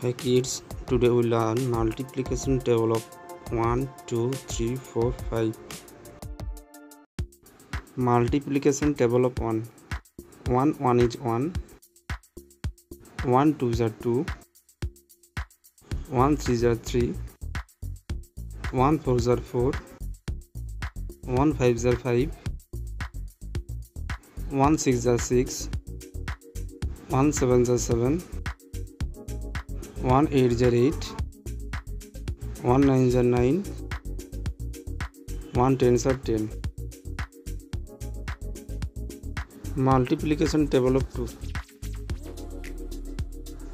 Hi kids, today we learn multiplication table of 1, 2, 3, 4, 5. Multiplication table of 1. 1, 1 is 1. 1, 2 is 2. 1, 3 is 3. 1, 4 is 4. 1, 5 is 5. 1, 6 is 6. 1, 7 is 7. One eight are eight one nine are nine one ten are ten multiplication table of 2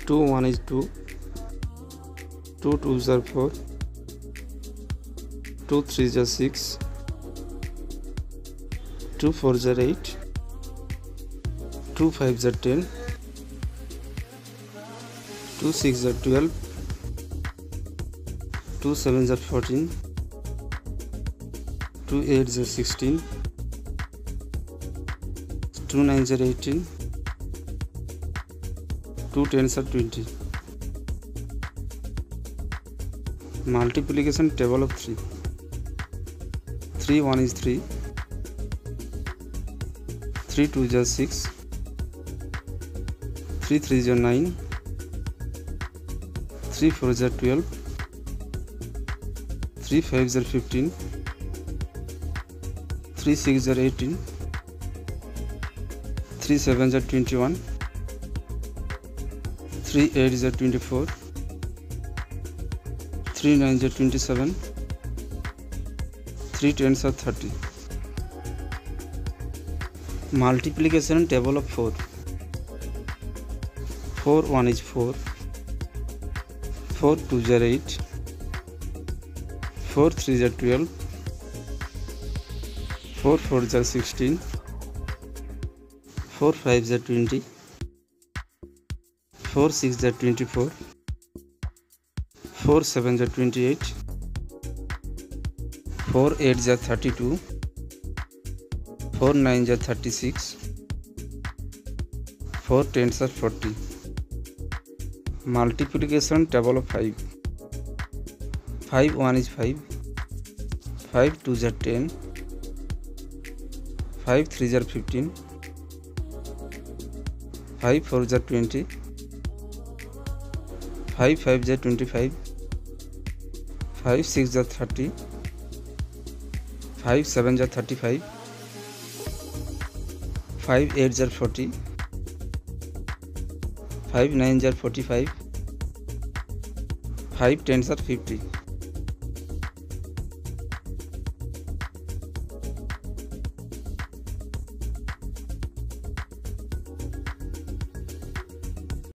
2 1 is 2 2 2 is 4 2 3 is 6 2 4 is 8 2 5 is 10 two six are twelve two seven are fourteen two eight are sixteen two nine are eighteen two ten sir twenty multiplication table of three three one is three three two are six three three are nine three four हज़ार twelve three five हज़ार fifteen three six are eighteen three seven are twenty one three eight are twenty four three nine are twenty seven three ten हज़ार thirty multiplication table of four four one is four four two zero eight four three zero twelve four four zero sixteen four five zero twenty four six zero twenty four four seven zero twenty eight four eight zero thirty two four nine zero thirty six four ten sir forty multiplication table of 5 5 1 is 5 5 2 is 10 5 3 is 15 5 4 is 20 5 5 is 25 5 6 is 30 5 7 is 35 5 8 is 40 5 9 are 45 5 10s are 50